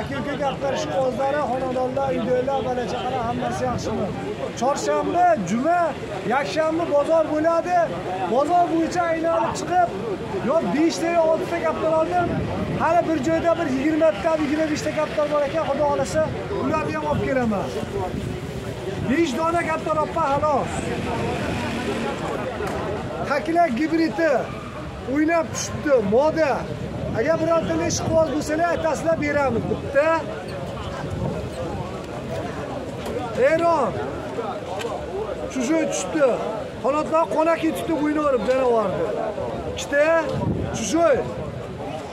aka uka o'zlari xonadonlar uydagilar bola chaqalar hammasi yaxshimi? Chorshanba juma yakshanba bozor bo'ladi. Bozor bo'yicha aylanib chiqib yo beshta yo oltita kaptar oldim. Hali bir joyda bir yigirmata yigirma beshta kaptar bor ekan xudo xohlasa ularni ham olib kelaman. Besh dona kaptar olibman xolos takla gibridi o'ynab tushibdi moda. Agar birontanglar ishqiboz bo'lsalar aytasizlar beramiz. Bitta. Eron. Chujay tushibdi. Qanotlar qonaki tutib o'ynaverib janovorni ikkita. Chujay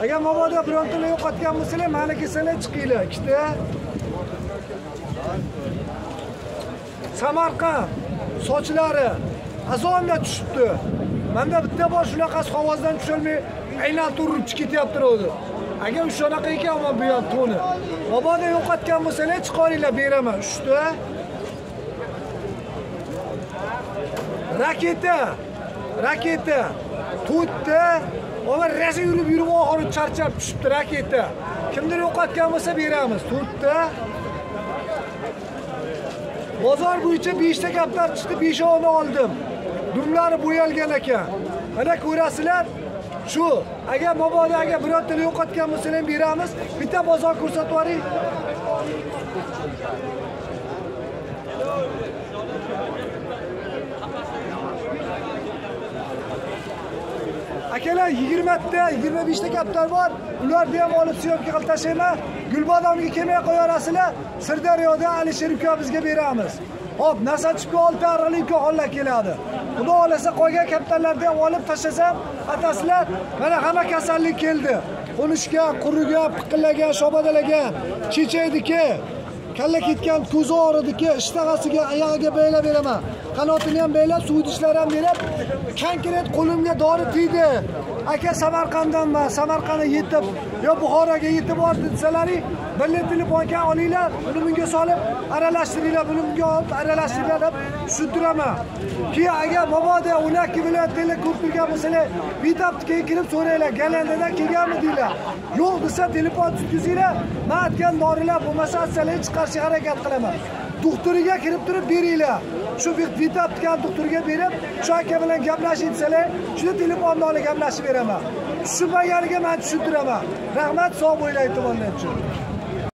agar mabodo birontalar yo'qotgan bo'lsalar mana kelsalar chiqinglar. Ikkita. Samarqand. Sochlari. Azonda tushibdi. Manda bitta bor shunaqasi qog'ozdan tusholmay aylantirib urib ketyapti o'zi agar shunaqa ekan man bu yoq to'ni. Mabodo yo'qotgan bo'lsanglar chiqaringlar beraman. Uchta raketa raketa. To'rtta omar raza yurib yurib oxiri charchab tushibdi raketa. Kimdir yo'qotgan bo'lsa beramiz. To'rtta bozor bo'yicha beshta kaptar chiqdi beshovini oldim. Dumlari bo'yalgan ekan. Mana ko'rasizlar shu agar mabodo agar birortani yo'qotgan bo'lsalar ham beramiz. Bitta bozor ko'rsatib yuboring akalar yigirmata yigirma beshta kaptar bor. Ularni ham olib syomka qilib tashlayman gulbodomga kelmay qo'yaverasizlar sirdaryoda alisher uka bizga beramiz. Hop nasachibga olti arali uka keladi. Xudo xohlasa qolgan kaptarlarni ham olib tashlasam atasizlar mana hamma kasallik keldi. Qo'nishgan qurigan piqillagan shobadalagan chechaydiki. Kalla ketgan ko'zi og'ridiki ishtahasiga oyog'iga baylab beraman. Qanotini ham baylab suv idishlar ham berib konkret qo'limga dori tegdi aka samarqanddanman samarqandga yetib yo buxoroga yetib bordi desalaring birli telefonga olinglar buni bunga solib aralashtiringlar buni bunga olib aralashtiringlar deb tushuntiraman keyin agar mabodo o'n ikki viloyatdagilar ko'rib turgan bo'lsalar bitabga kirib so'ranglar gollandiyadan kelganmi deylar. Yo'q desa telefon tutkizinglar man aytgan dorilar bo'lmasa aytsalar qarshi harakat qilaman. Doktoriga kirib turib beringlar. Shu bitabgan doktorga berib shu aka bilan gaplashing desalar shuni telefonni olib gaplashib beraman. Tushunmaganiga man tushuntiraman rahmat sog' bo'linglar e'tiborlar uchun.